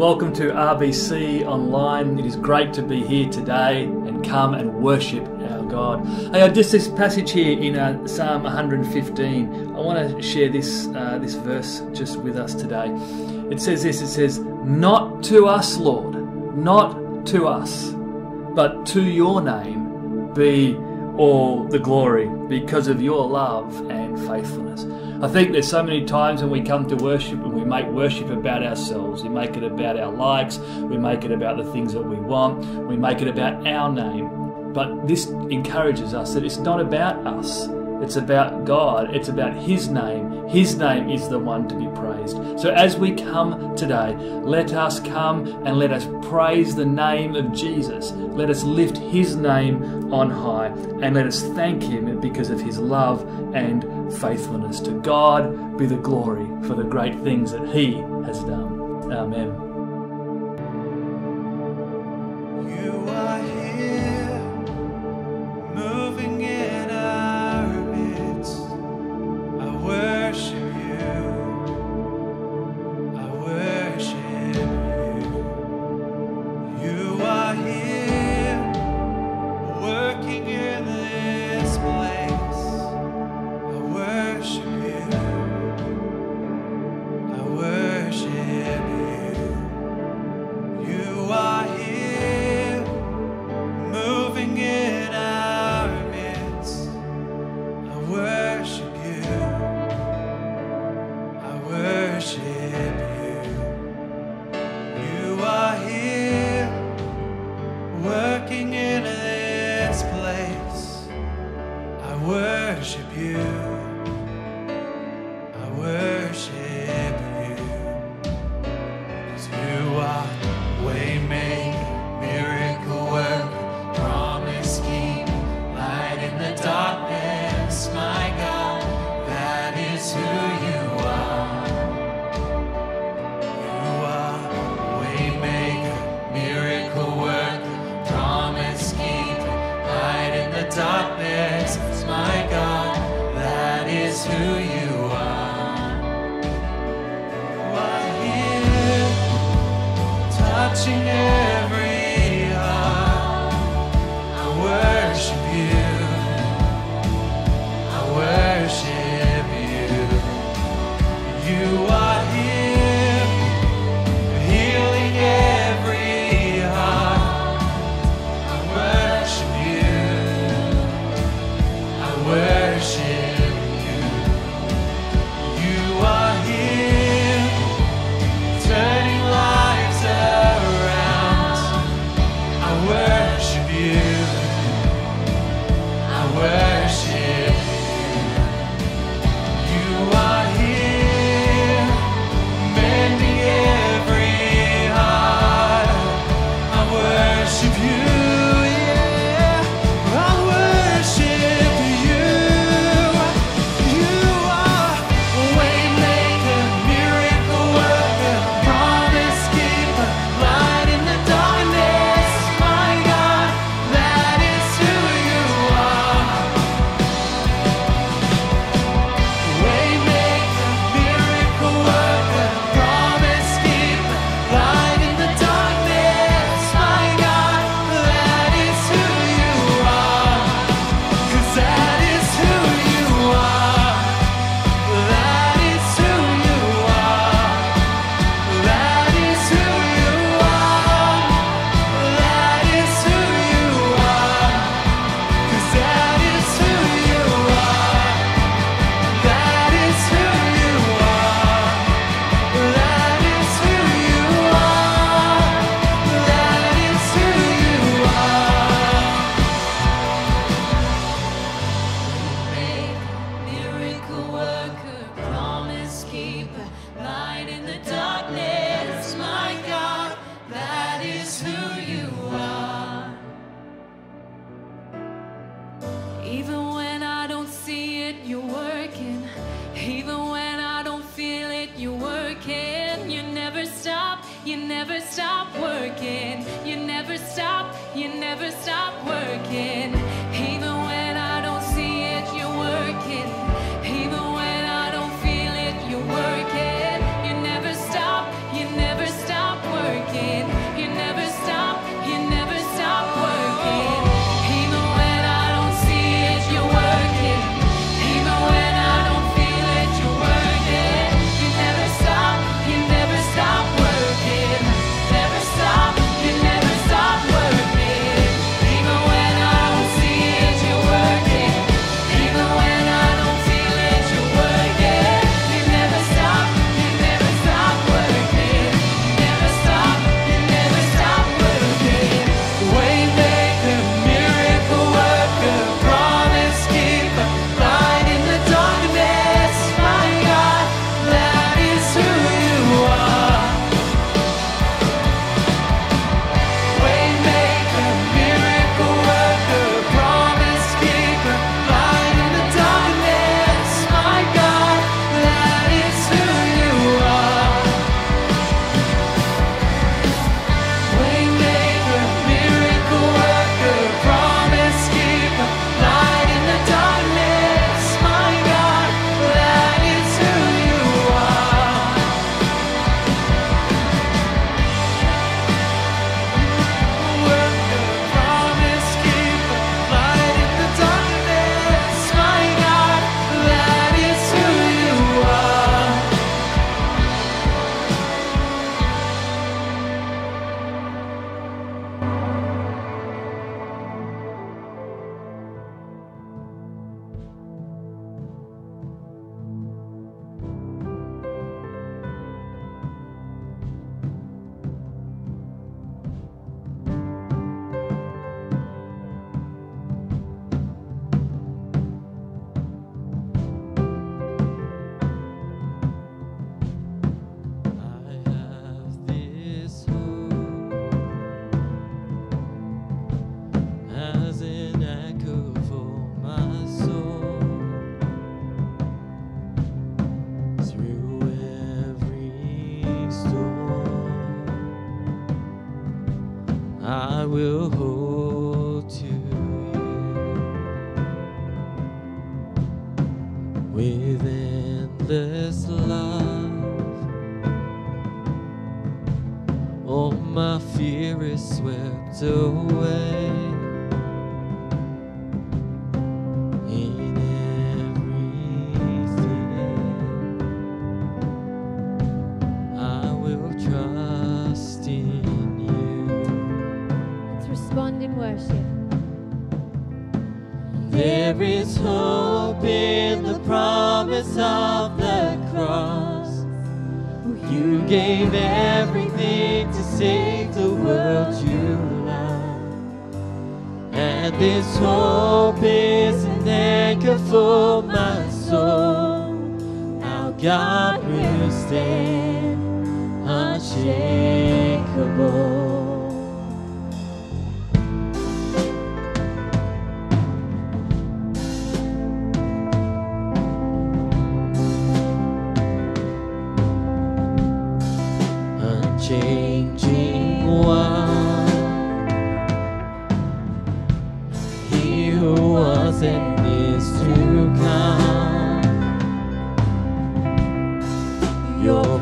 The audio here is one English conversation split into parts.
Welcome to RBC Online. It is great to be here today and come and worship our God. Hey, just this passage here in uh, Psalm 115. I want to share this uh, this verse just with us today. It says this. It says, "Not to us, Lord, not to us, but to Your name be all the glory because of Your love and faithfulness." I think there's so many times when we come to worship and we make worship about ourselves. We make it about our likes. We make it about the things that we want. We make it about our name. But this encourages us that it's not about us. It's about God. It's about His name. His name is the one to be praised. So as we come today, let us come and let us praise the name of Jesus. Let us lift His name on high and let us thank Him because of His love and faithfulness. To God be the glory for the great things that He has done. Amen. Worship you.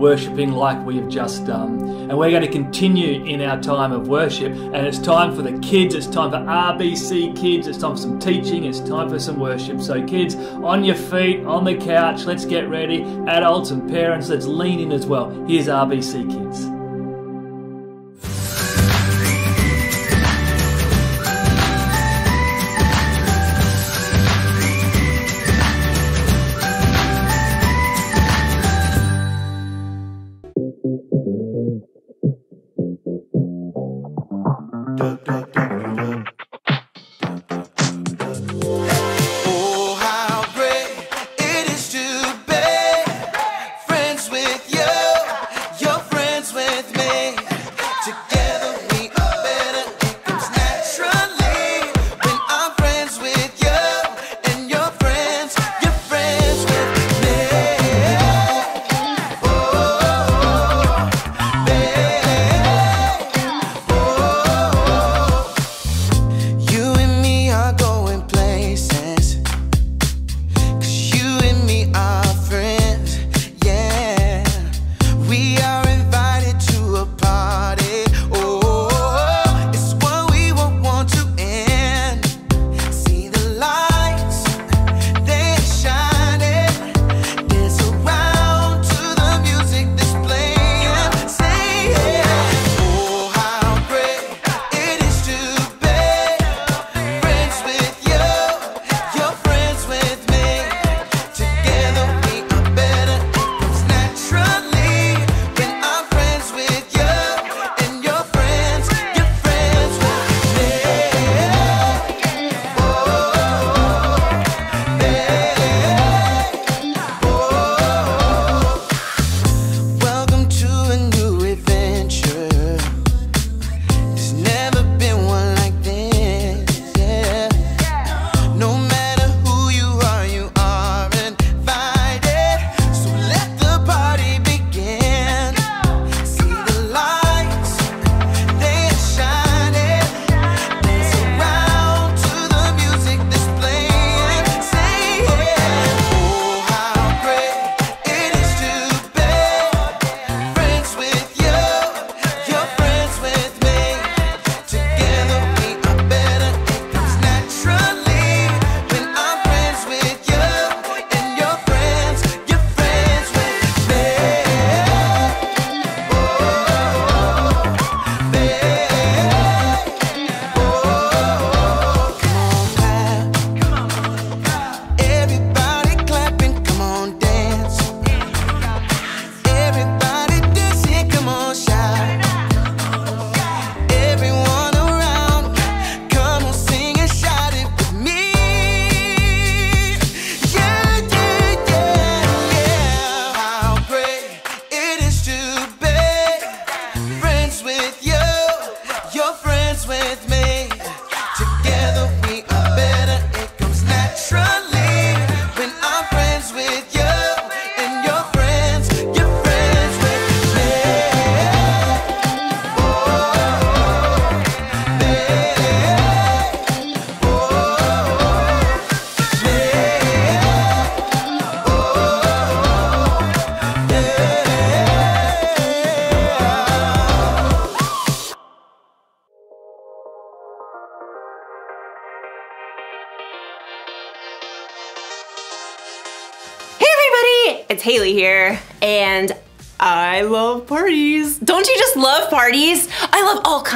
worshipping like we have just done. And we're going to continue in our time of worship. And it's time for the kids, it's time for RBC kids, it's time for some teaching, it's time for some worship. So, kids, on your feet, on the couch, let's get ready. Adults and parents, let's lean in as well. Here's RBC Kids.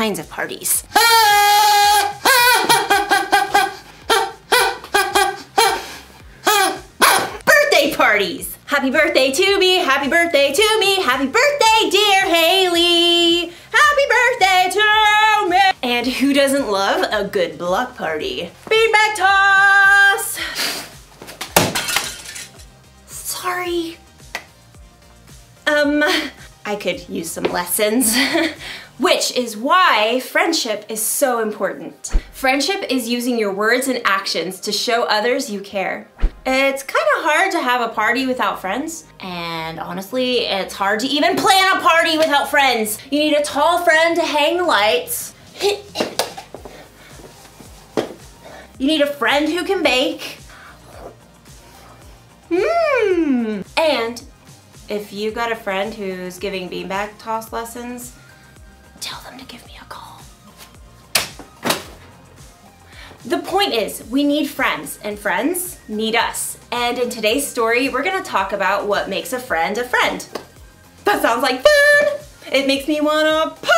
kinds of parties. birthday parties! Happy birthday to me, happy birthday to me, happy birthday dear Haley! Happy birthday to me! And who doesn't love a good block party? Beanbag toss! Sorry. Um, I could use some lessons. Which is why friendship is so important. Friendship is using your words and actions to show others you care. It's kind of hard to have a party without friends. And honestly, it's hard to even plan a party without friends. You need a tall friend to hang the lights. You need a friend who can bake. Hmm. And if you've got a friend who's giving beanbag toss lessons, tell them to give me a call. The point is, we need friends, and friends need us. And in today's story, we're gonna talk about what makes a friend a friend. That sounds like fun! It makes me wanna party!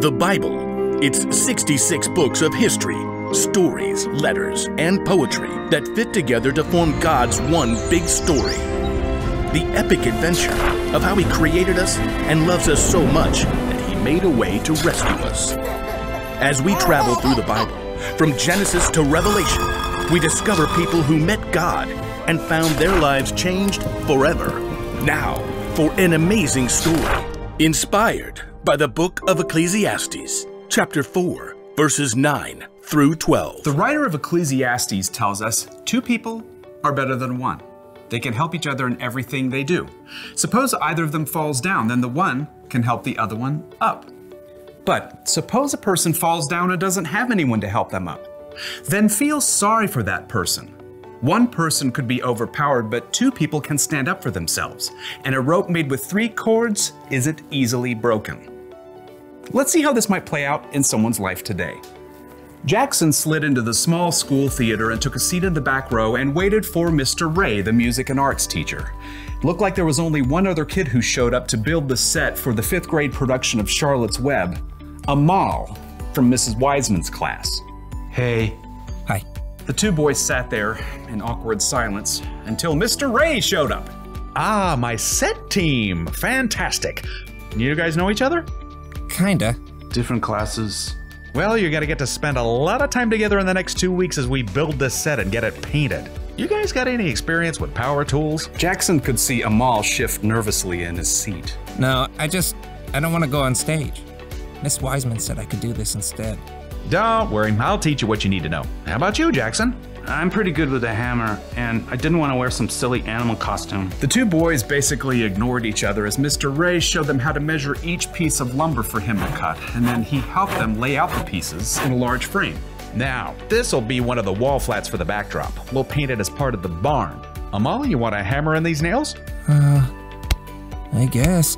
The Bible. It's 66 books of history, stories, letters, and poetry that fit together to form God's one big story. The epic adventure of how He created us and loves us so much that He made a way to rescue us. As we travel through the Bible, from Genesis to Revelation, we discover people who met God and found their lives changed forever. Now, for an amazing story, inspired by the book of Ecclesiastes, chapter 4, verses 9 through 12. The writer of Ecclesiastes tells us two people are better than one. They can help each other in everything they do. Suppose either of them falls down, then the one can help the other one up. But suppose a person falls down and doesn't have anyone to help them up. Then feel sorry for that person. One person could be overpowered, but two people can stand up for themselves. And a rope made with three cords isn't easily broken. Let's see how this might play out in someone's life today. Jackson slid into the small school theater and took a seat in the back row and waited for Mr. Ray, the music and arts teacher. It looked like there was only one other kid who showed up to build the set for the fifth grade production of Charlotte's Web Amal from Mrs. Wiseman's class. Hey. Hi. The two boys sat there in awkward silence until Mr. Ray showed up. Ah, my set team. Fantastic. You guys know each other? Kinda. Different classes. Well, you're gonna get to spend a lot of time together in the next two weeks as we build this set and get it painted. You guys got any experience with power tools? Jackson could see Amal shift nervously in his seat. No, I just I don't want to go on stage. Miss Wiseman said I could do this instead. Don't worry, I'll teach you what you need to know. How about you, Jackson? I'm pretty good with a hammer, and I didn't want to wear some silly animal costume. The two boys basically ignored each other as Mr. Ray showed them how to measure each piece of lumber for him to cut, and then he helped them lay out the pieces in a large frame. Now, this'll be one of the wall flats for the backdrop. We'll paint it as part of the barn. Amal, you want to hammer in these nails? Uh, I guess.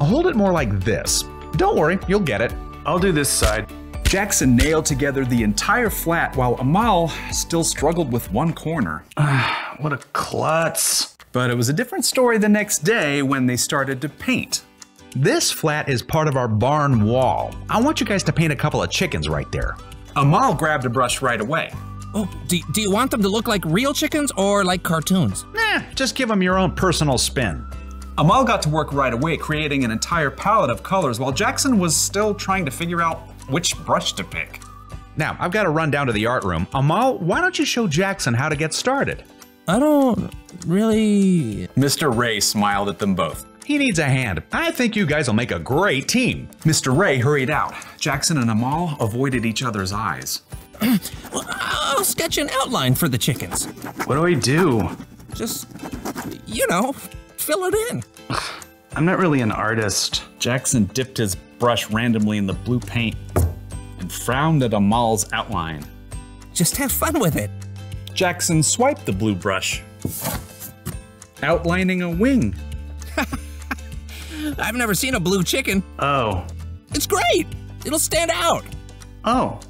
Hold it more like this. Don't worry, you'll get it. I'll do this side. Jackson nailed together the entire flat while Amal still struggled with one corner. Ah, what a klutz. But it was a different story the next day when they started to paint. This flat is part of our barn wall. I want you guys to paint a couple of chickens right there. Amal grabbed a brush right away. Oh, do, do you want them to look like real chickens or like cartoons? Nah, just give them your own personal spin. Amal got to work right away, creating an entire palette of colors while Jackson was still trying to figure out which brush to pick. Now, I've got to run down to the art room. Amal, why don't you show Jackson how to get started? I don't really. Mr. Ray smiled at them both. He needs a hand. I think you guys will make a great team. Mr. Ray hurried out. Jackson and Amal avoided each other's eyes. I'll sketch an outline for the chickens. What do I do? Just, you know, fill it in. I'm not really an artist. Jackson dipped his brush randomly in the blue paint and frowned at Amal's outline. Just have fun with it. Jackson swiped the blue brush, outlining a wing. I've never seen a blue chicken. Oh. It's great. It'll stand out. Oh.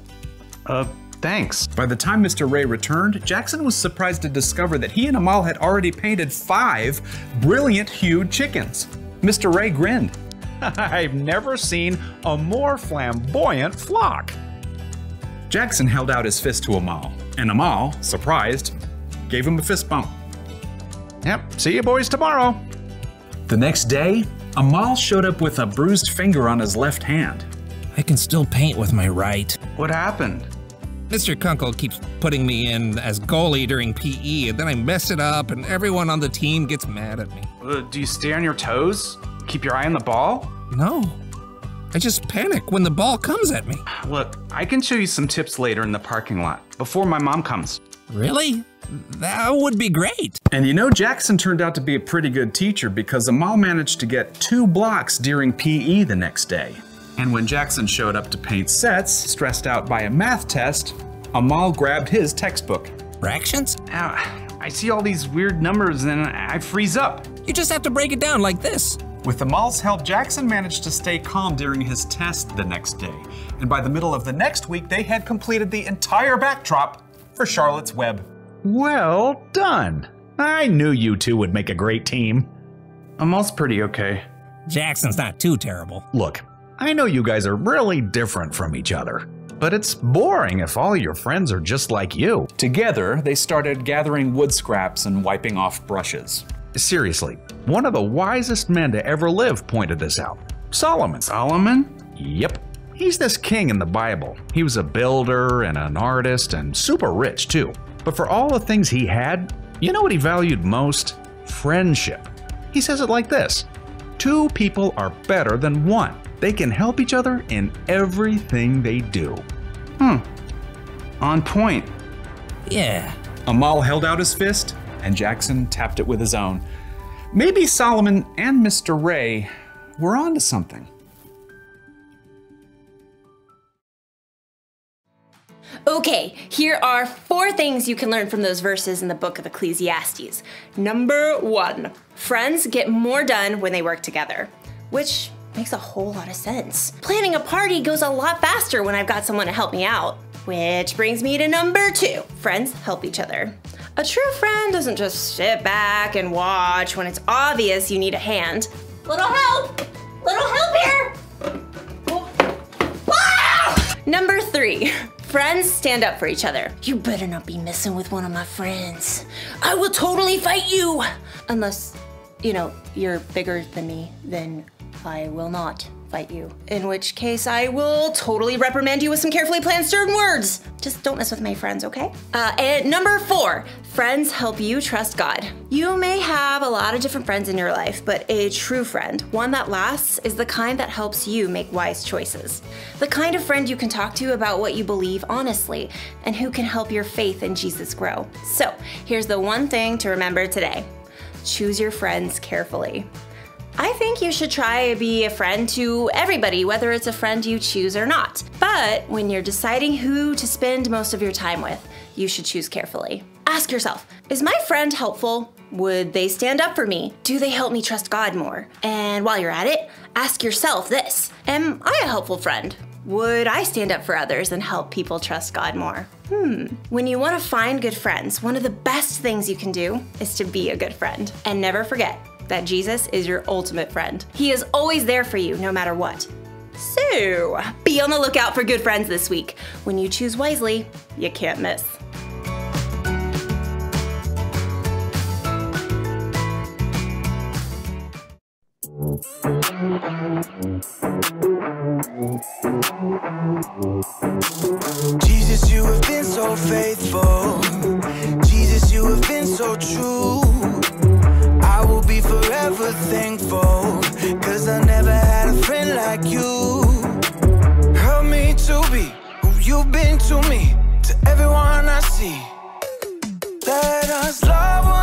Uh, thanks. By the time Mr. Ray returned, Jackson was surprised to discover that he and Amal had already painted five brilliant hued chickens. Mr. Ray grinned. I've never seen a more flamboyant flock. Jackson held out his fist to Amal, and Amal, surprised, gave him a fist bump. Yep, see you boys tomorrow. The next day, Amal showed up with a bruised finger on his left hand. I can still paint with my right. What happened? Mr. Kunkel keeps putting me in as goalie during PE, and then I mess it up, and everyone on the team gets mad at me. Uh, do you stay on your toes? Keep your eye on the ball? No. I just panic when the ball comes at me. Look, I can show you some tips later in the parking lot, before my mom comes. Really? That would be great. And you know, Jackson turned out to be a pretty good teacher because Amal managed to get two blocks during PE the next day. And when Jackson showed up to paint sets, stressed out by a math test, Amal grabbed his textbook. Fractions? Ow, I see all these weird numbers and I freeze up. You just have to break it down like this. With Amal's help, Jackson managed to stay calm during his test the next day. And by the middle of the next week, they had completed the entire backdrop for Charlotte's Web. Well done. I knew you two would make a great team. Amal's pretty okay. Jackson's not too terrible. Look, I know you guys are really different from each other, but it's boring if all your friends are just like you. Together, they started gathering wood scraps and wiping off brushes. Seriously, one of the wisest men to ever live pointed this out Solomon. Solomon? Yep. He's this king in the Bible. He was a builder and an artist and super rich too. But for all the things he had, you know what he valued most? Friendship. He says it like this Two people are better than one. They can help each other in everything they do. Hmm. On point. Yeah. Amal held out his fist, and Jackson tapped it with his own. Maybe Solomon and Mr. Ray were onto something. Okay, here are four things you can learn from those verses in the book of Ecclesiastes. Number one, friends get more done when they work together, which makes a whole lot of sense. Planning a party goes a lot faster when I've got someone to help me out. Which brings me to number two friends help each other. A true friend doesn't just sit back and watch when it's obvious you need a hand. Little help! Little help here! Ah! Number three, friends stand up for each other. You better not be messing with one of my friends. I will totally fight you! Unless, you know, you're bigger than me, then I will not fight you. In which case, I will totally reprimand you with some carefully planned stern words. Just don't mess with my friends, okay? Uh, and number four, friends help you trust God. You may have a lot of different friends in your life, but a true friend, one that lasts, is the kind that helps you make wise choices. The kind of friend you can talk to about what you believe honestly, and who can help your faith in Jesus grow. So, here's the one thing to remember today choose your friends carefully. I think you should try to be a friend to everybody, whether it's a friend you choose or not. But when you're deciding who to spend most of your time with, you should choose carefully. Ask yourself Is my friend helpful? Would they stand up for me? Do they help me trust God more? And while you're at it, ask yourself this Am I a helpful friend? Would I stand up for others and help people trust God more? Hmm. When you want to find good friends, one of the best things you can do is to be a good friend. And never forget, that Jesus is your ultimate friend. He is always there for you no matter what. So, be on the lookout for good friends this week. When you choose wisely, you can't miss. Jesus, you have been so faithful. Jesus, you have been so true. Forever thankful. Cause I never had a friend like you. Help me to be who you've been to me, to everyone I see. Let us love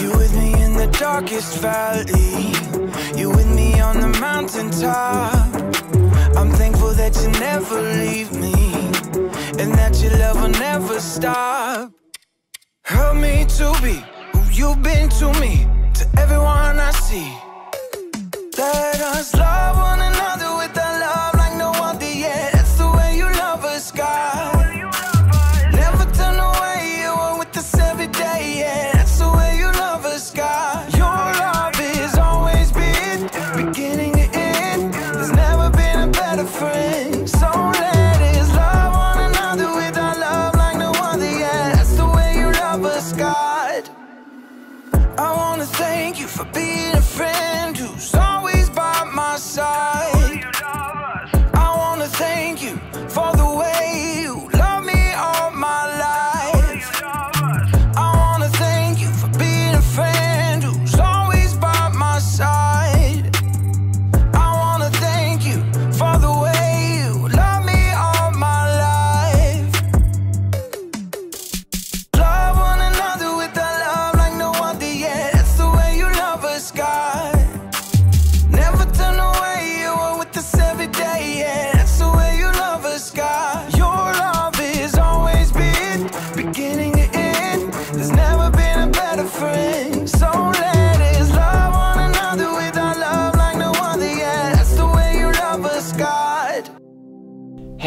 You with me in the darkest valley. You with me on the mountaintop. I'm thankful that you never leave me. And that your love will never stop. Help me to be who you've been to me, to everyone I see. Let us love one another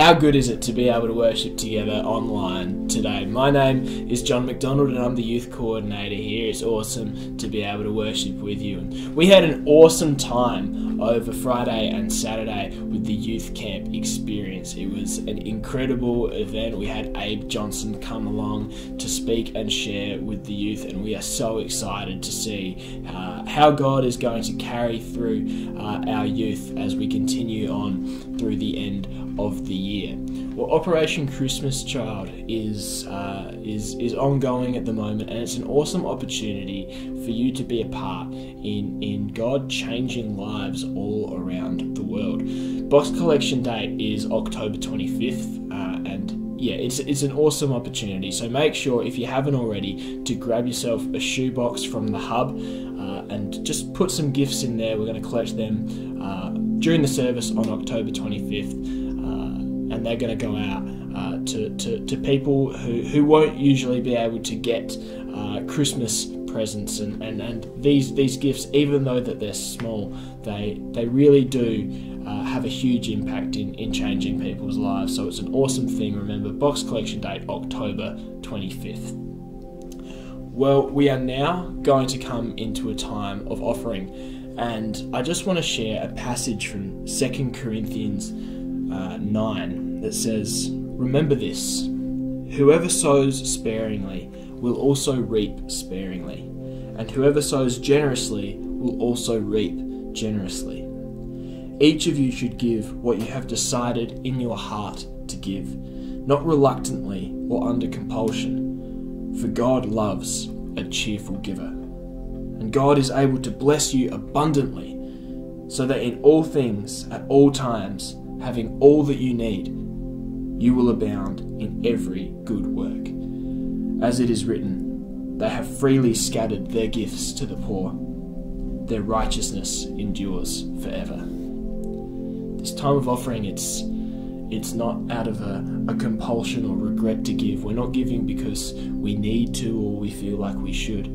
How good is it to be able to worship together online today? My name is John McDonald and I'm the youth coordinator here. It's awesome to be able to worship with you. And we had an awesome time over Friday and Saturday with the youth camp experience. It was an incredible event. We had Abe Johnson come along to speak and share with the youth, and we are so excited to see uh, how God is going to carry through uh, our youth as we continue on through the end of the year. Well, Operation Christmas Child is uh, is is ongoing at the moment, and it's an awesome opportunity for you to be a part in in God changing lives all around the world. Box collection date is October twenty fifth, uh, and yeah, it's it's an awesome opportunity. So make sure if you haven't already to grab yourself a shoebox from the hub uh, and just put some gifts in there. We're going to collect them uh, during the service on October twenty fifth and they're going to go out uh, to, to, to people who, who won't usually be able to get uh, Christmas presents and, and, and these these gifts even though that they're small they they really do uh, have a huge impact in, in changing people's lives. So it's an awesome thing. Remember box collection date October 25th well we are now going to come into a time of offering. And I just want to share a passage from 2 Corinthians uh, 9 that says, Remember this whoever sows sparingly will also reap sparingly, and whoever sows generously will also reap generously. Each of you should give what you have decided in your heart to give, not reluctantly or under compulsion, for God loves a cheerful giver. And God is able to bless you abundantly, so that in all things, at all times, having all that you need, you will abound in every good work. As it is written, they have freely scattered their gifts to the poor, their righteousness endures forever. This time of offering, it's it's not out of a, a compulsion or regret to give. We're not giving because we need to or we feel like we should.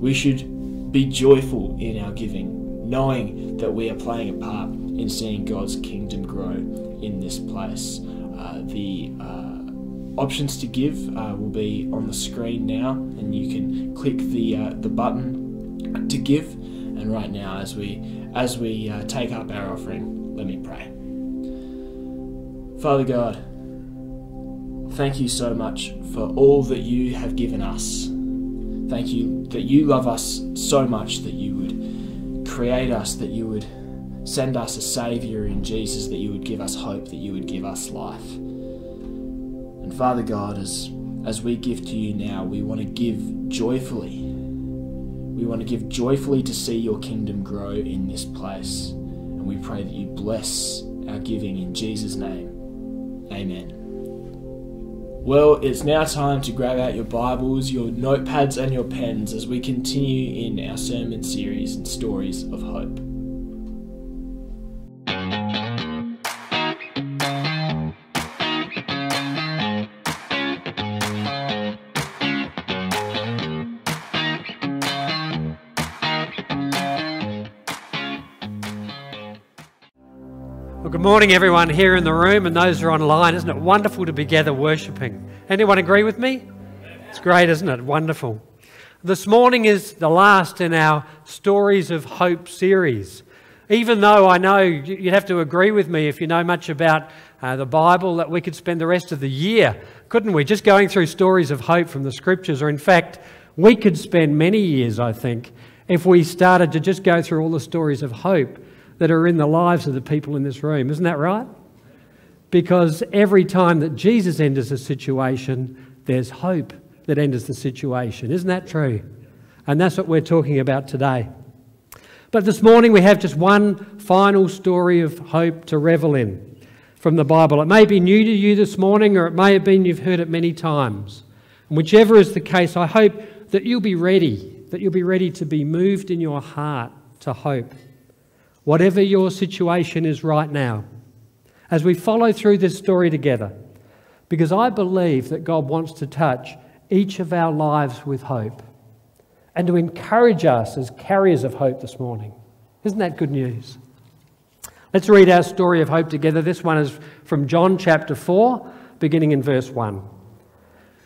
We should be joyful in our giving, knowing that we are playing a part in seeing God's kingdom grow in this place. Uh, the uh, options to give uh, will be on the screen now, and you can click the uh, the button to give. And right now, as we as we uh, take up our offering, let me pray. Father God, thank you so much for all that you have given us. Thank you that you love us so much that you would create us, that you would send us a Saviour in Jesus, that you would give us hope, that you would give us life. And Father God, as, as we give to you now, we want to give joyfully. We want to give joyfully to see your kingdom grow in this place. And we pray that you bless our giving in Jesus' name. Amen. Well, it's now time to grab out your Bibles, your notepads, and your pens as we continue in our sermon series and stories of hope. Good morning, everyone here in the room and those who are online. Isn't it wonderful to be together worshipping? Anyone agree with me? It's great, isn't it? Wonderful. This morning is the last in our Stories of Hope series. Even though I know you'd have to agree with me if you know much about uh, the Bible, that we could spend the rest of the year, couldn't we, just going through stories of hope from the scriptures, or in fact, we could spend many years, I think, if we started to just go through all the stories of hope that are in the lives of the people in this room. Isn't that right? Because every time that Jesus enters a situation, there's hope that enters the situation. Isn't that true? And that's what we're talking about today. But this morning we have just one final story of hope to revel in from the Bible. It may be new to you this morning, or it may have been you've heard it many times. And whichever is the case, I hope that you'll be ready, that you'll be ready to be moved in your heart to hope whatever your situation is right now, as we follow through this story together, because I believe that God wants to touch each of our lives with hope and to encourage us as carriers of hope this morning. Isn't that good news? Let's read our story of hope together. This one is from John chapter 4, beginning in verse 1.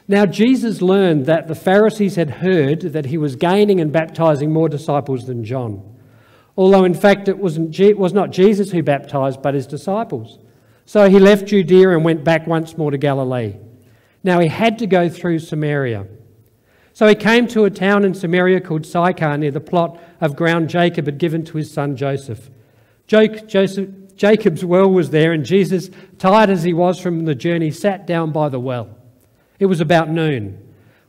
Now, Jesus learned that the Pharisees had heard that he was gaining and baptizing more disciples than John although in fact it wasn't, was not Jesus who baptized, but his disciples. So he left Judea and went back once more to Galilee. Now he had to go through Samaria. So he came to a town in Samaria called Sychar near the plot of ground Jacob had given to his son Joseph. Joseph Jacob's well was there, and Jesus, tired as he was from the journey, sat down by the well. It was about noon.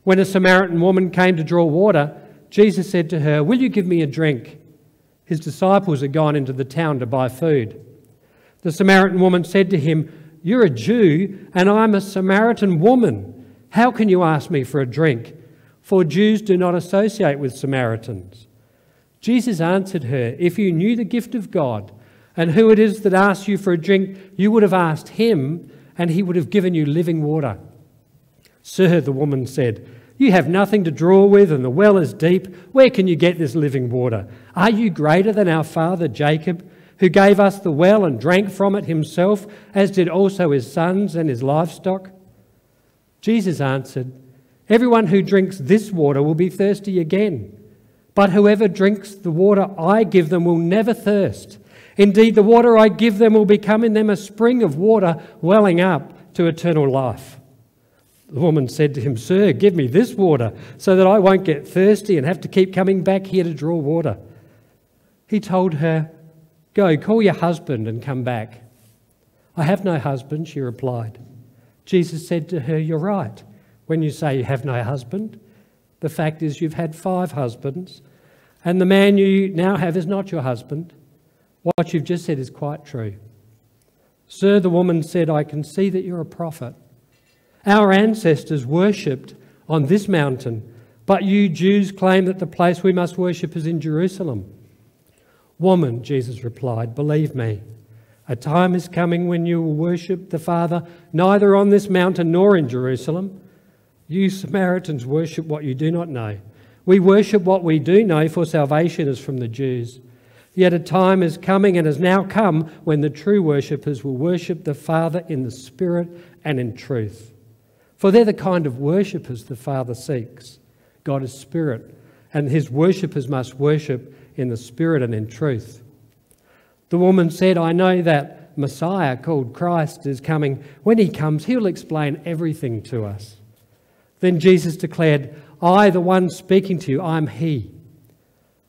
When a Samaritan woman came to draw water, Jesus said to her, Will you give me a drink? His disciples had gone into the town to buy food. The Samaritan woman said to him, You're a Jew, and I'm a Samaritan woman. How can you ask me for a drink? For Jews do not associate with Samaritans. Jesus answered her, If you knew the gift of God and who it is that asks you for a drink, you would have asked him, and he would have given you living water. Sir, the woman said, you have nothing to draw with, and the well is deep. Where can you get this living water? Are you greater than our father Jacob, who gave us the well and drank from it himself, as did also his sons and his livestock? Jesus answered, Everyone who drinks this water will be thirsty again. But whoever drinks the water I give them will never thirst. Indeed, the water I give them will become in them a spring of water welling up to eternal life. The woman said to him, Sir, give me this water so that I won't get thirsty and have to keep coming back here to draw water. He told her, Go, call your husband and come back. I have no husband, she replied. Jesus said to her, You're right when you say you have no husband. The fact is, you've had five husbands, and the man you now have is not your husband. What you've just said is quite true. Sir, the woman said, I can see that you're a prophet. Our ancestors worshipped on this mountain, but you Jews claim that the place we must worship is in Jerusalem. Woman, Jesus replied, believe me, a time is coming when you will worship the Father neither on this mountain nor in Jerusalem. You Samaritans worship what you do not know. We worship what we do know, for salvation is from the Jews. Yet a time is coming and has now come when the true worshippers will worship the Father in the Spirit and in truth. For they're the kind of worshippers the Father seeks. God is spirit, and his worshippers must worship in the spirit and in truth. The woman said, I know that Messiah called Christ is coming. When he comes, he'll explain everything to us. Then Jesus declared, I, the one speaking to you, I'm he.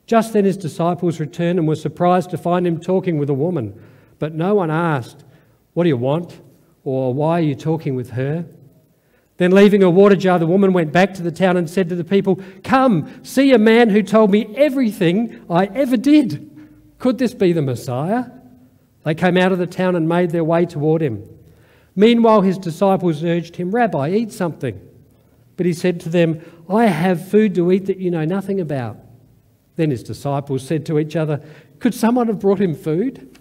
Just then his disciples returned and were surprised to find him talking with a woman. But no one asked, What do you want? or Why are you talking with her? Then, leaving a water jar, the woman went back to the town and said to the people, Come, see a man who told me everything I ever did. Could this be the Messiah? They came out of the town and made their way toward him. Meanwhile, his disciples urged him, Rabbi, eat something. But he said to them, I have food to eat that you know nothing about. Then his disciples said to each other, Could someone have brought him food?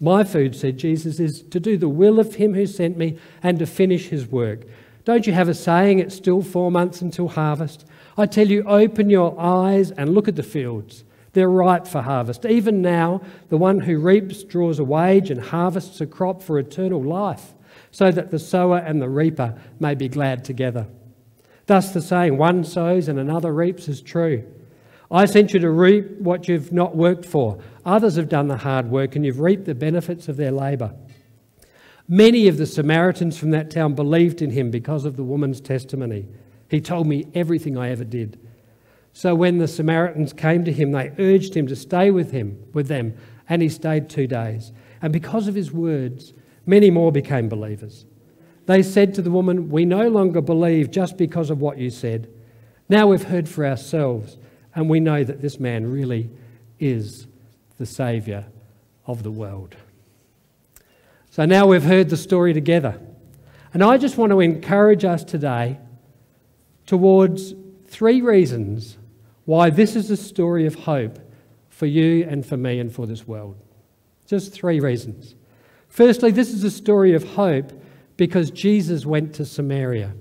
My food, said Jesus, is to do the will of him who sent me and to finish his work. Don't you have a saying, it's still four months until harvest? I tell you, open your eyes and look at the fields, They're ripe for harvest. Even now, the one who reaps draws a wage and harvests a crop for eternal life, so that the sower and the reaper may be glad together. Thus, the saying, one sows and another reaps, is true. I sent you to reap what you've not worked for. Others have done the hard work, and you've reaped the benefits of their labour. Many of the Samaritans from that town believed in him because of the woman's testimony. He told me everything I ever did. So when the Samaritans came to him, they urged him to stay with him, with them, and he stayed two days. And because of his words, many more became believers. They said to the woman, We no longer believe just because of what you said. Now we've heard for ourselves, and we know that this man really is the Saviour of the world. So now we've heard the story together. And I just want to encourage us today towards three reasons why this is a story of hope for you and for me and for this world. Just three reasons. Firstly, this is a story of hope because Jesus went to Samaria.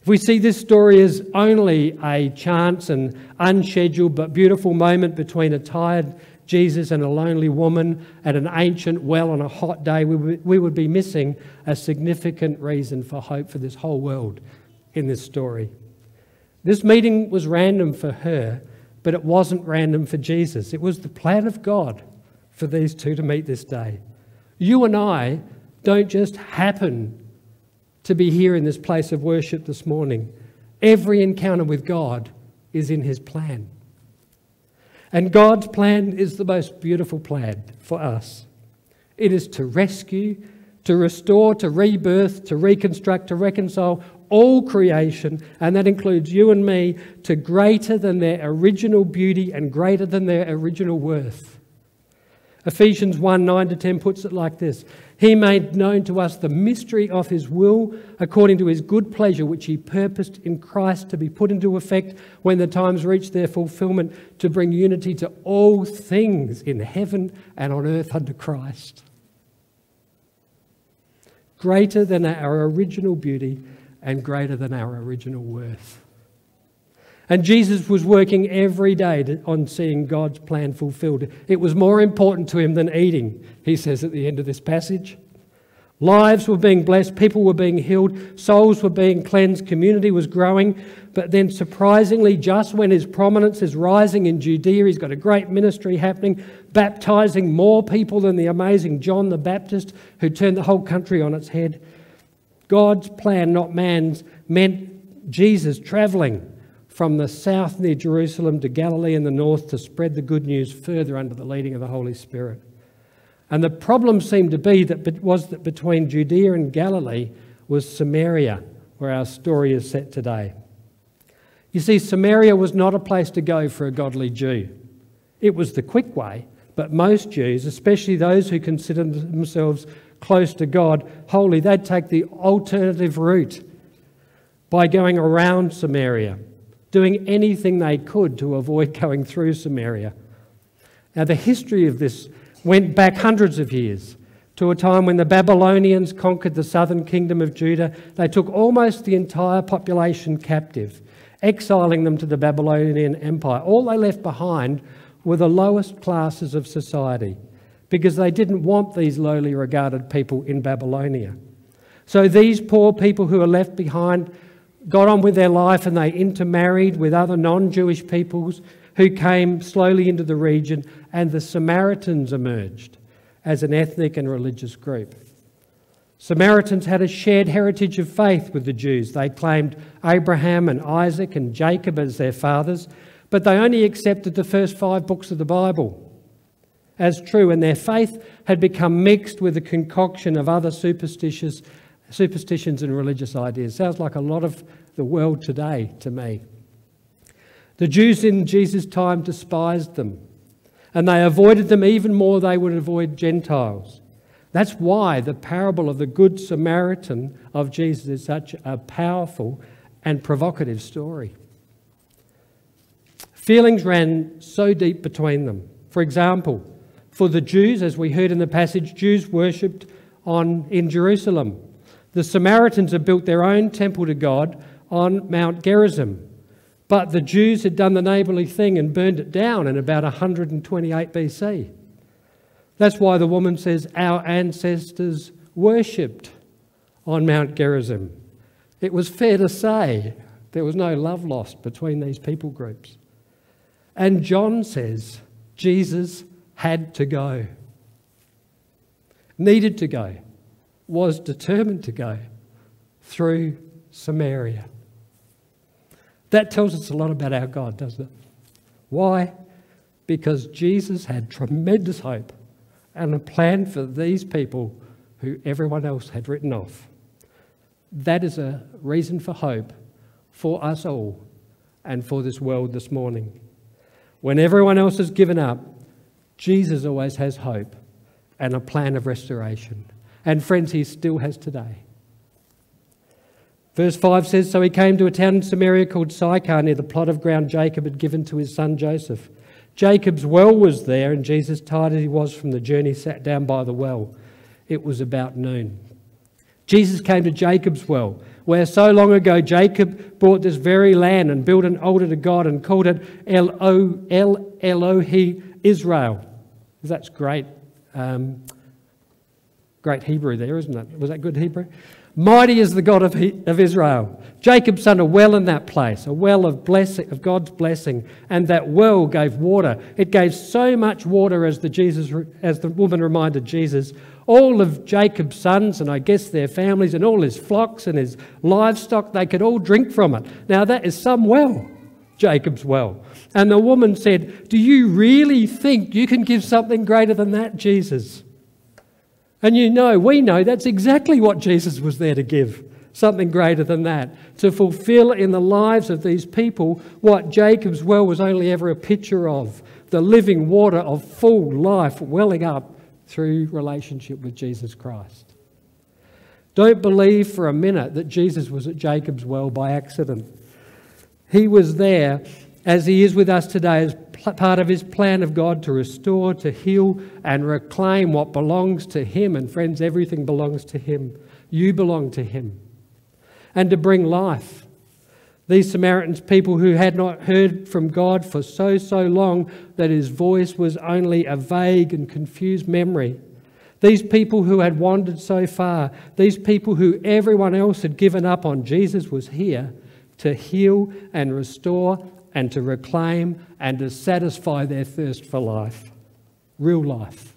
If we see this story as only a chance and unscheduled but beautiful moment between a tired Jesus and a lonely woman at an ancient well on a hot day, we would be missing a significant reason for hope for this whole world in this story. This meeting was random for her, but it wasn't random for Jesus. It was the plan of God for these two to meet this day. You and I don't just happen to be here in this place of worship this morning. Every encounter with God is in His plan. And God's plan is the most beautiful plan for us. It is to rescue, to restore, to rebirth, to reconstruct, to reconcile all creation, and that includes you and me, to greater than their original beauty and greater than their original worth. Ephesians 1 9 to 10 puts it like this He made known to us the mystery of His will according to His good pleasure, which He purposed in Christ to be put into effect when the times reach their fulfillment, to bring unity to all things in heaven and on earth under Christ. Greater than our original beauty and greater than our original worth. And Jesus was working every day on seeing God's plan fulfilled. It was more important to him than eating, he says at the end of this passage. Lives were being blessed, people were being healed, souls were being cleansed, community was growing. But then, surprisingly, just when his prominence is rising in Judea, he's got a great ministry happening, baptizing more people than the amazing John the Baptist, who turned the whole country on its head. God's plan, not man's, meant Jesus travelling from the south near Jerusalem to Galilee in the north to spread the good news further under the leading of the Holy Spirit. And the problem seemed to be that was that between Judea and Galilee was Samaria, where our story is set today. You see, Samaria was not a place to go for a godly Jew. It was the quick way, but most Jews, especially those who considered themselves close to God holy, they'd take the alternative route by going around Samaria, doing anything they could to avoid going through Samaria. Now, the history of this went back hundreds of years to a time when the Babylonians conquered the southern kingdom of Judah. They took almost the entire population captive, exiling them to the Babylonian Empire. All they left behind were the lowest classes of society because they didn't want these lowly regarded people in Babylonia. So these poor people who were left behind got on with their life and they intermarried with other non Jewish peoples who came slowly into the region, and the Samaritans emerged as an ethnic and religious group. Samaritans had a shared heritage of faith with the Jews. They claimed Abraham and Isaac and Jacob as their fathers, but they only accepted the first five books of the Bible as true, and their faith had become mixed with a concoction of other superstitious, superstitions and religious ideas. Sounds like a lot of the world today to me. The Jews in Jesus' time despised them, and they avoided them even more they would avoid Gentiles. That's why the parable of the Good Samaritan of Jesus is such a powerful and provocative story. Feelings ran so deep between them. For example, for the Jews, as we heard in the passage, Jews worshipped on in Jerusalem. The Samaritans had built their own temple to God on Mount Gerizim. But the Jews had done the neighbourly thing and burned it down in about 128 BC. That's why the woman says, Our ancestors worshipped on Mount Gerizim. It was fair to say there was no love lost between these people groups. And John says Jesus had to go, needed to go, was determined to go through Samaria. That tells us a lot about our God, doesn't it? Why? Because Jesus had tremendous hope and a plan for these people who everyone else had written off. That is a reason for hope for us all and for this world this morning. When everyone else has given up, Jesus always has hope and a plan of restoration. And friends, he still has today. Verse 5 says So he came to a town in Samaria called Sychar near the plot of ground Jacob had given to his son Joseph. Jacob's well was there, and Jesus, tired as he was from the journey, sat down by the well. It was about noon. Jesus came to Jacob's well, where so long ago Jacob bought this very land and built an altar to God and called it El, Elohi Israel. That's great, um, great Hebrew there, isn't it? Was that good Hebrew? Mighty is the God of, he, of Israel. Jacob sent a well in that place, a well of blessing, of God's blessing, and that well gave water. It gave so much water as the Jesus, as the woman reminded Jesus. All of Jacob's sons, and I guess their families, and all his flocks and his livestock, they could all drink from it. Now that is some well, Jacob's well. And the woman said, "Do you really think you can give something greater than that, Jesus?" And you know, we know that's exactly what Jesus was there to give something greater than that, to fulfill in the lives of these people what Jacob's well was only ever a picture of the living water of full life welling up through relationship with Jesus Christ. Don't believe for a minute that Jesus was at Jacob's well by accident. He was there as he is with us today as part of his plan of God to restore, to heal, and reclaim what belongs to him. And friends, everything belongs to him. You belong to him. And to bring life. These Samaritans, people who had not heard from God for so, so long that his voice was only a vague and confused memory. These people who had wandered so far, these people who everyone else had given up on, Jesus was here to heal and restore and to reclaim and to satisfy their thirst for life, real life.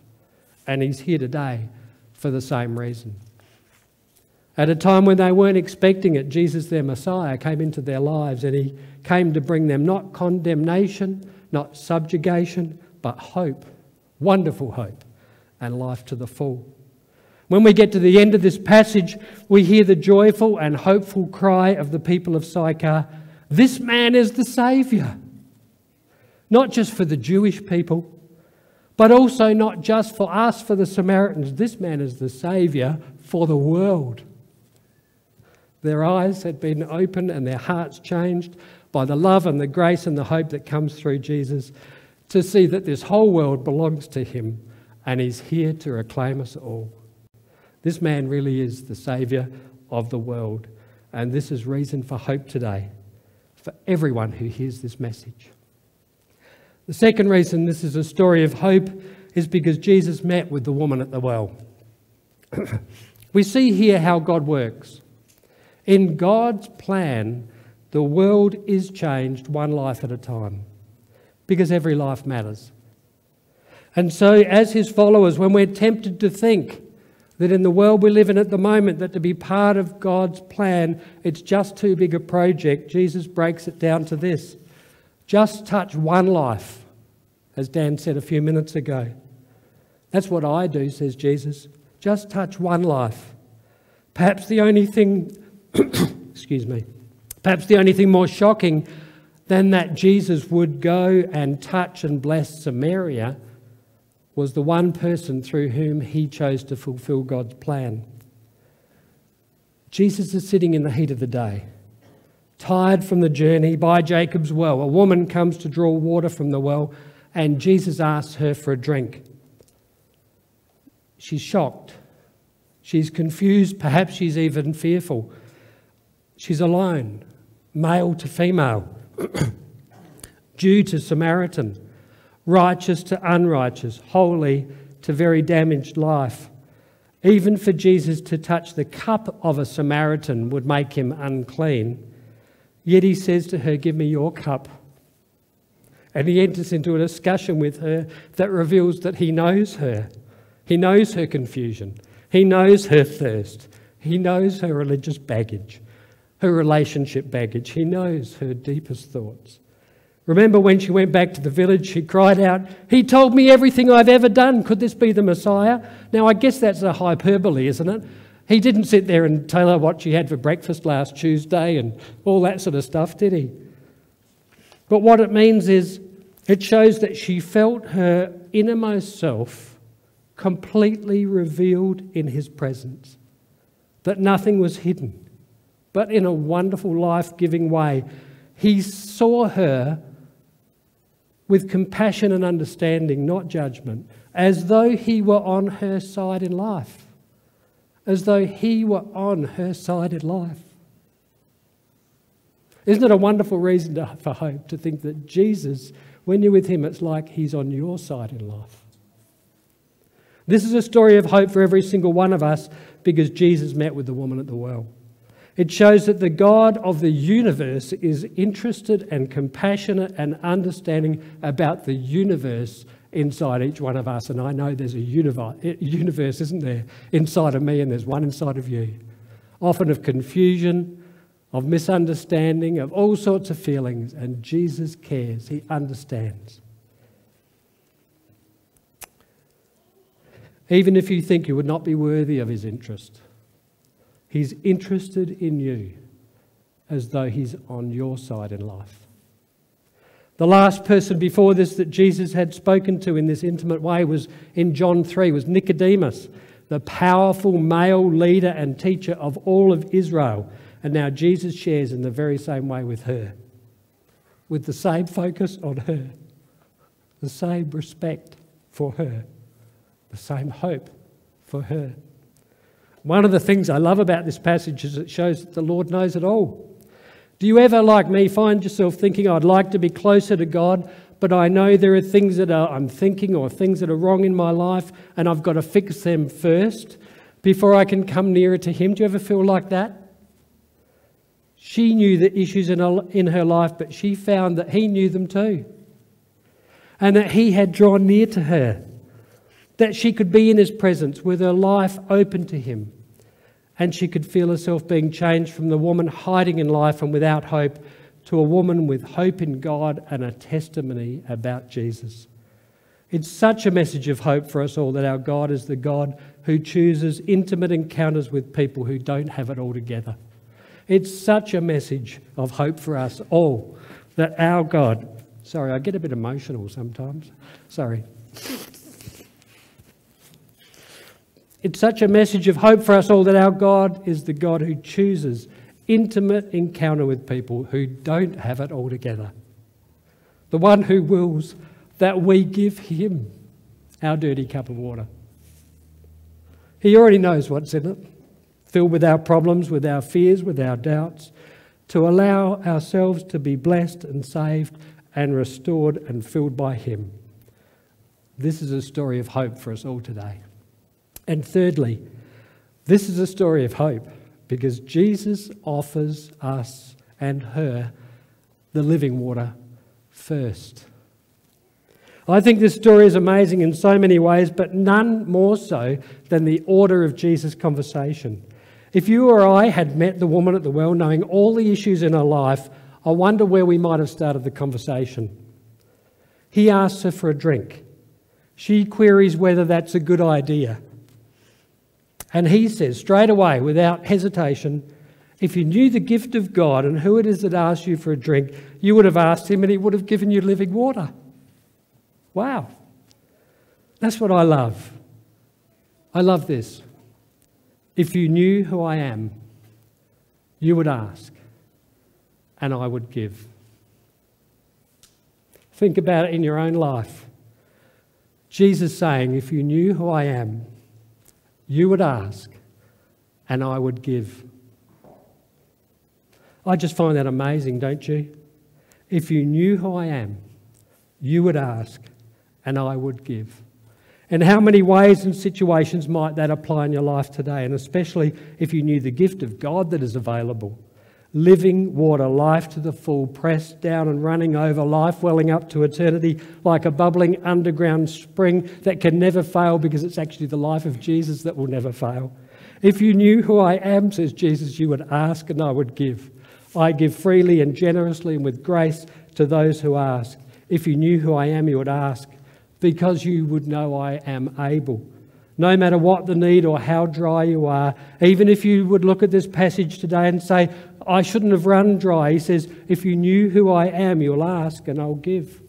And He's here today for the same reason. At a time when they weren't expecting it, Jesus, their Messiah, came into their lives and He came to bring them not condemnation, not subjugation, but hope, wonderful hope, and life to the full. When we get to the end of this passage, we hear the joyful and hopeful cry of the people of Sychar this man is the Saviour. Not just for the Jewish people, but also not just for us, for the Samaritans. This man is the Saviour for the world. Their eyes had been opened and their hearts changed by the love and the grace and the hope that comes through Jesus to see that this whole world belongs to him and he's here to reclaim us all. This man really is the Saviour of the world, and this is reason for hope today for everyone who hears this message. The second reason this is a story of hope is because Jesus met with the woman at the well. we see here how God works. In God's plan, the world is changed one life at a time because every life matters. And so, as his followers, when we're tempted to think that in the world we live in at the moment, that to be part of God's plan, it's just too big a project. Jesus breaks it down to this just touch one life, as Dan said a few minutes ago. That's what I do, says Jesus. Just touch one life. Perhaps the only thing, excuse me, perhaps the only thing more shocking than that Jesus would go and touch and bless Samaria was the one person through whom he chose to fulfill God's plan. Jesus is sitting in the heat of the day, tired from the journey by Jacob's well. A woman comes to draw water from the well, and Jesus asks her for a drink. She's shocked. She's confused. Perhaps she's even fearful. She's alone, male to female, Jew to Samaritan, righteous to unrighteous, holy to very damaged life. Even for Jesus to touch the cup of a Samaritan would make him unclean. Yet he says to her, Give me your cup. And he enters into a discussion with her that reveals that he knows her. He knows her confusion. He knows her thirst. He knows her religious baggage, her relationship baggage. He knows her deepest thoughts. Remember when she went back to the village, she cried out, He told me everything I've ever done. Could this be the Messiah? Now, I guess that's a hyperbole, isn't it? He didn't sit there and tell her what she had for breakfast last Tuesday and all that sort of stuff, did he? But what it means is it shows that she felt her innermost self completely revealed in his presence, that nothing was hidden, but in a wonderful, life giving way. He saw her with compassion and understanding, not judgment, as though he were on her side in life, as though he were on her side in life. Isn't it a wonderful reason to, for hope to think that Jesus, when you're with him, it's like he's on your side in life? This is a story of hope for every single one of us because Jesus met with the woman at the well. It shows that the God of the universe is interested and compassionate and understanding about the universe inside each one of us. And I know there's a eh, universe, isn't there, inside of me, and there's one inside of you. Often of confusion, of misunderstanding, of all sorts of feelings. And Jesus cares, He understands. Even if you think you would not be worthy of His interest. He's interested in you as though he's on your side in life. The last person before this that Jesus had spoken to in this intimate way was in John 3 was Nicodemus, the powerful male leader and teacher of all of Israel. And now Jesus shares in the very same way with her, with the same focus on her, the same respect for her, the same hope for her. One of the things I love about this passage is it shows that the Lord knows it all. Do you ever, like me, find yourself thinking, I'd like to be closer to God, but I know there are things that are, I'm thinking or things that are wrong in my life, and I've got to fix them first before I can come nearer to Him? Do you ever feel like that? She knew the issues in her, in her life, but she found that He knew them too, and that He had drawn near to her that she could be in his presence with her life open to him. And she could feel herself being changed from the woman hiding in life and without hope to a woman with hope in God and a testimony about Jesus. It's such a message of hope for us all that our God is the God who chooses intimate encounters with people who don't have it all together. It's such a message of hope for us all that our God, sorry, I get a bit emotional sometimes. Sorry. It's such a message of hope for us all that our God is the God who chooses intimate encounter with people who don't have it all together. The one who wills that we give him our dirty cup of water. He already knows what's in it, filled with our problems, with our fears, with our doubts, to allow ourselves to be blessed and saved and restored and filled by him. This is a story of hope for us all today. And thirdly, this is a story of hope because Jesus offers us and her the living water first. I think this story is amazing in so many ways, but none more so than the order of Jesus' conversation. If you or I had met the woman at the well, knowing all the issues in her life, I wonder where we might have started the conversation. He asks her for a drink. She queries whether that's a good idea. And he says straight away, without hesitation, if you knew the gift of God and who it is that asks you for a drink, you would have asked him and he would have given you living water. Wow. That's what I love. I love this. If you knew who I am, you would ask, and I would give. Think about it in your own life. Jesus saying, If you knew who I am, you would ask, and I would give. I just find that amazing, don't you? If you knew who I am, you would ask, and I would give. And how many ways and situations might that apply in your life today? And especially if you knew the gift of God that is available living water, life to the full, pressed down and running over, life welling up to eternity like a bubbling underground spring that can never fail because it's actually the life of Jesus that will never fail. If you knew who I am, says Jesus, you would ask and I would give. I give freely and generously and with grace to those who ask. If you knew who I am, you would ask because you would know I am able. No matter what the need or how dry you are, even if you would look at this passage today and say, I shouldn't have run dry, he says, If you knew who I am, you'll ask and I'll give.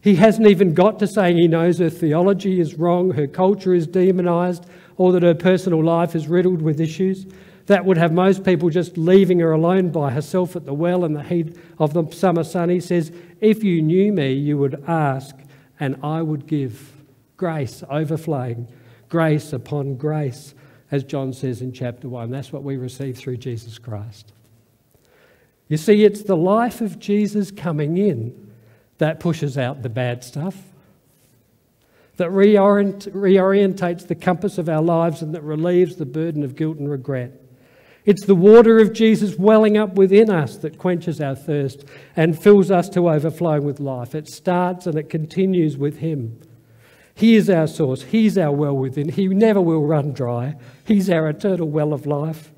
He hasn't even got to saying he knows her theology is wrong, her culture is demonized, or that her personal life is riddled with issues. That would have most people just leaving her alone by herself at the well in the heat of the summer sun. He says, If you knew me, you would ask, and I would give. Grace overflowing, grace upon grace, as John says in chapter 1. That's what we receive through Jesus Christ. You see, it's the life of Jesus coming in that pushes out the bad stuff, that reorient, reorientates the compass of our lives, and that relieves the burden of guilt and regret. It's the water of Jesus welling up within us that quenches our thirst and fills us to overflowing with life. It starts and it continues with Him. He is our source. He's our well within. He never will run dry. He's our eternal well of life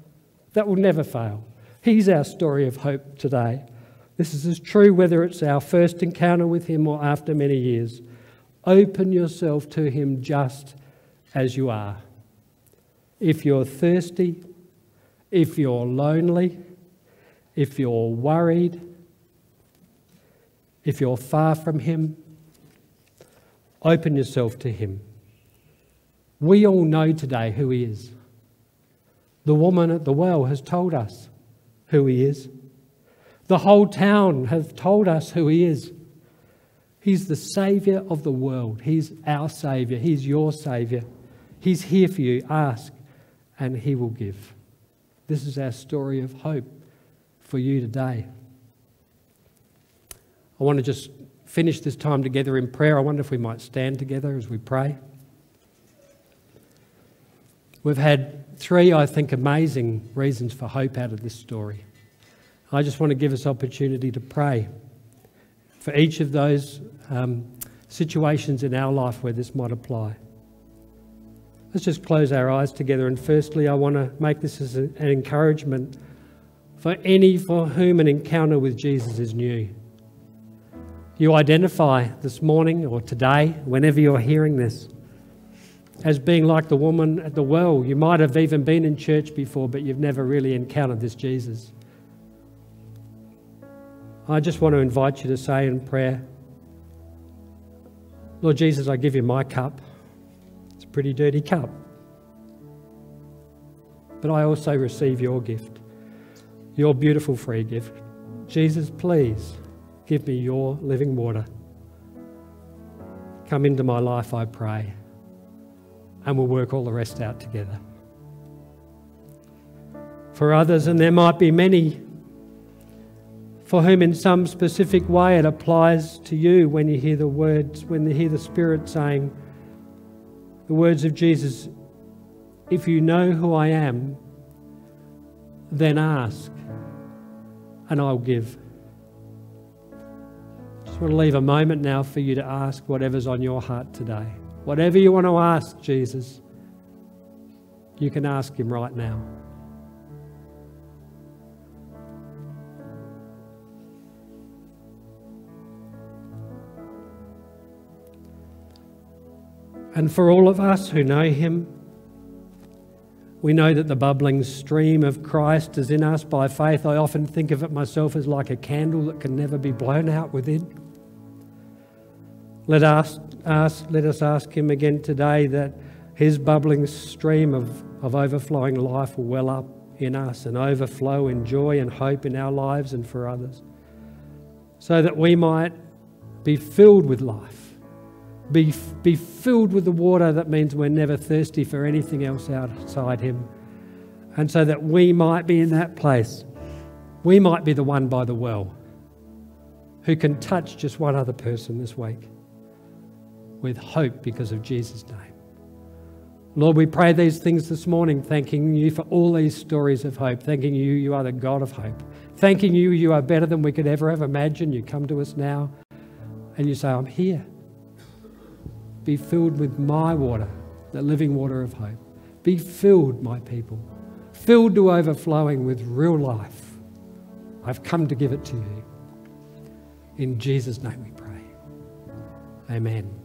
that will never fail. He's our story of hope today. This is as true whether it's our first encounter with Him or after many years. Open yourself to Him just as you are. If you're thirsty, if you're lonely, if you're worried, if you're far from Him, Open yourself to Him. We all know today who He is. The woman at the well has told us who He is. The whole town has told us who He is. He's the Saviour of the world. He's our Saviour. He's your Saviour. He's here for you. Ask, and He will give. This is our story of hope for you today. I want to just finish this time together in prayer, I wonder if we might stand together as we pray. We've had three, I think, amazing reasons for hope out of this story. I just want to give us opportunity to pray for each of those um, situations in our life where this might apply. Let's just close our eyes together. And firstly, I want to make this as an encouragement for any for whom an encounter with Jesus is new you identify this morning or today, whenever you're hearing this, as being like the woman at the well. You might have even been in church before, but you've never really encountered this Jesus. I just want to invite you to say in prayer, Lord Jesus, I give you my cup. It's a pretty dirty cup. But I also receive your gift, your beautiful free gift. Jesus, please Give me your living water. Come into my life, I pray, and we'll work all the rest out together. For others, and there might be many for whom, in some specific way, it applies to you when you hear the words, when you hear the Spirit saying the words of Jesus If you know who I am, then ask, and I'll give want to leave a moment now for you to ask whatever's on your heart today. Whatever you want to ask Jesus, you can ask Him right now. And for all of us who know Him, we know that the bubbling stream of Christ is in us by faith. I often think of it myself as like a candle that can never be blown out within. Let us, ask, let us ask Him again today that His bubbling stream of, of overflowing life will well up in us and overflow in joy and hope in our lives and for others, so that we might be filled with life, be, be filled with the water that means we're never thirsty for anything else outside Him, and so that we might be in that place. We might be the one by the well who can touch just one other person this week with hope because of Jesus' name. Lord, we pray these things this morning, thanking you for all these stories of hope, thanking you, you are the God of hope, thanking you, you are better than we could ever have imagined. You come to us now and you say, I'm here. Be filled with my water, the living water of hope. Be filled, my people, filled to overflowing with real life. I've come to give it to you. In Jesus' name we pray. Amen.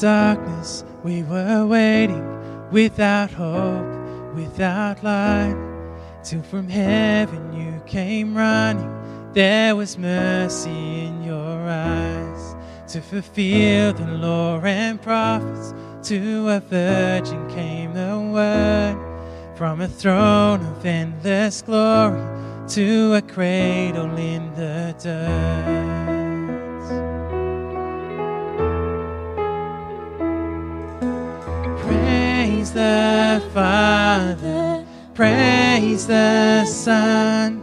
Darkness, we were waiting without hope, without light. Till from heaven you came running. There was mercy in your eyes to fulfill the law and prophets. To a virgin came the word from a throne of endless glory to a cradle in the dirt. Praise the Father, praise the Son,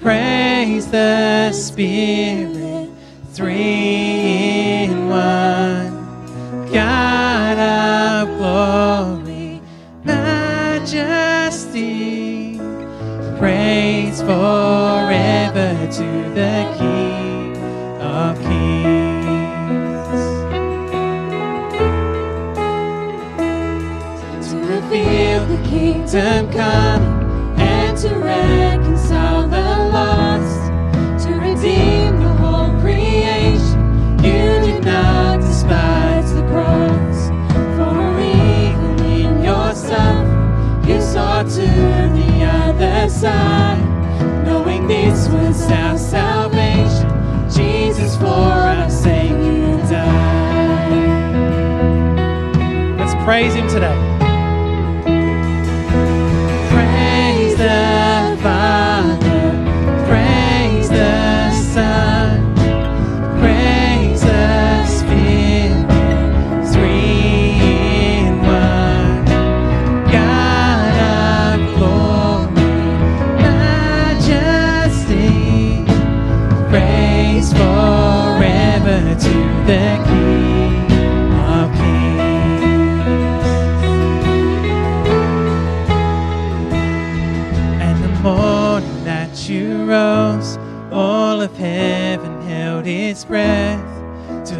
praise the Spirit, three in one. God of glory, majesty, praise forever to the kingdom coming and to reconcile the lost, to redeem the whole creation. You did not despise the cross, for even in your suffering, you saw to the other side, knowing this was our salvation. Jesus, for our sake, you died. Let's praise Him today.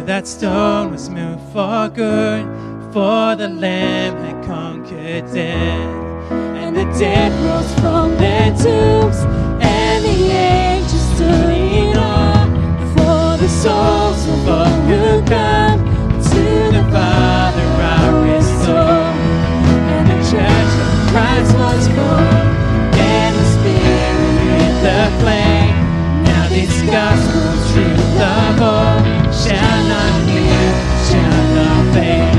That stone was moved for good, for the Lamb had conquered death. And the dead rose from their tombs, and the angels stood in awe for the souls of all who come to the Father are restored. And the church of Christ was born, and the Spirit the flame. Now this not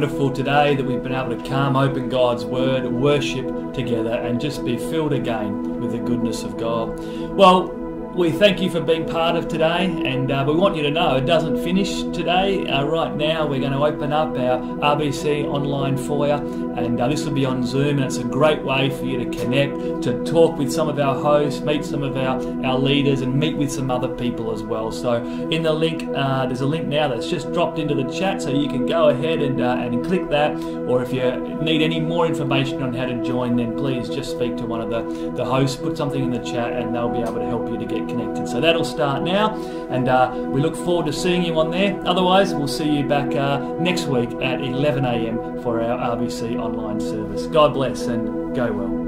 wonderful today that we've been able to come, open God's Word, worship together, and just be filled again with the goodness of God? Well, we thank you for being part of today, and uh, we want you to know it doesn't finish today. Uh, right now, we're going to open up our RBC online foyer, and uh, this will be on Zoom, and it's a great way for you to connect, to talk with some of our hosts, meet some of our, our leaders, and meet with some other people as well. So, in the link, uh, there's a link now that's just dropped into the chat, so you can go ahead and, uh, and click that, or if you need any more information on how to join, then please just speak to one of the, the hosts, put something in the chat, and they'll be able to help you to get connected. So that'll start now, and uh, we look forward to seeing you on there. Otherwise, we'll see you back uh, next week at 11 a.m. for our RBC online service. God bless and go well.